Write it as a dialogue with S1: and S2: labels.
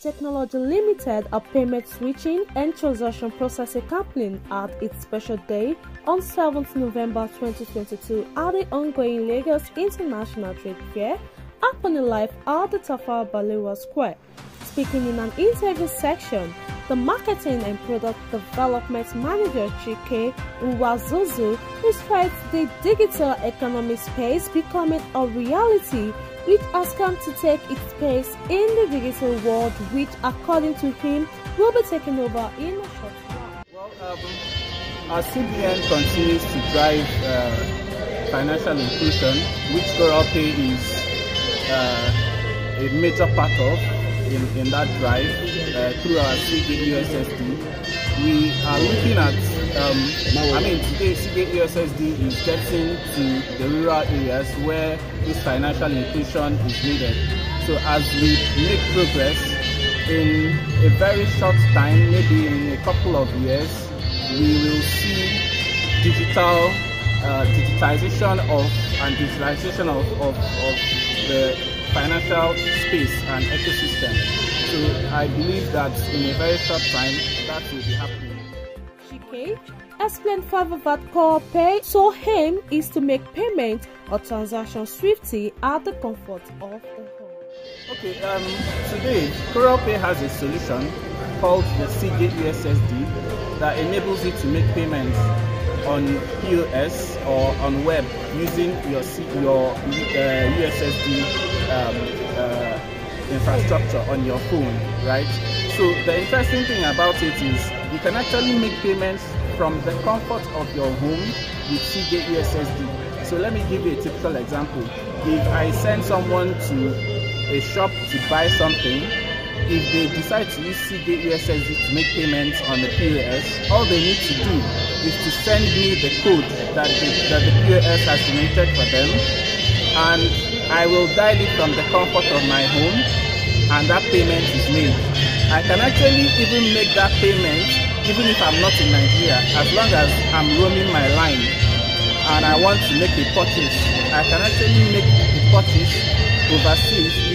S1: Technology Limited, a payment switching and transaction processing company, had its special day on 7th November 2022 at the ongoing Lagos International Trade Fair happening live at the Tafawa Balewa Square. Speaking in an interview section, the Marketing and Product Development Manager Chike Nwazuzu described the digital economy space becoming a reality which has come to take its place in the digital world which according to him will be taken over in a short while.
S2: Well, um, CBN continues to drive uh, financial inclusion, which CoralPay is uh, a major part of in, in that drive uh, through our C'Gate. We are looking at, um, I mean, today C'Gate is getting to the rural areas where this financial inclusion is needed. So as we make progress, in a very short time, maybe in a couple of years, we will see digital uh, digitization of and digitalization of, of, of the financial space and ecosystem. So I believe that in a very short time that will be happening.
S1: Chike explained further that CoralPay so aim is to make payment or transaction swiftly at the comfort of the home.
S2: Okay, um, today CoralPay has a solution called the C'Gate USSD that enables you to make payments on POS or on web using your your uh, USSD um, uh, infrastructure on your phone, right? So the interesting thing about it is you can actually make payments from the comfort of your home with C'Gate USSD. So let me give you a typical example. If I send someone to a shop to buy something if they decide to use C'Gate USSD to make payments on the POS, all they need to do is to send me the code that the, that the POS has generated for them, and I will dial it from the comfort of my home, and that payment is made. I can actually even make that payment even if I'm not in Nigeria, as long as I'm roaming my line and I want to make a purchase. I can actually make the purchase overseas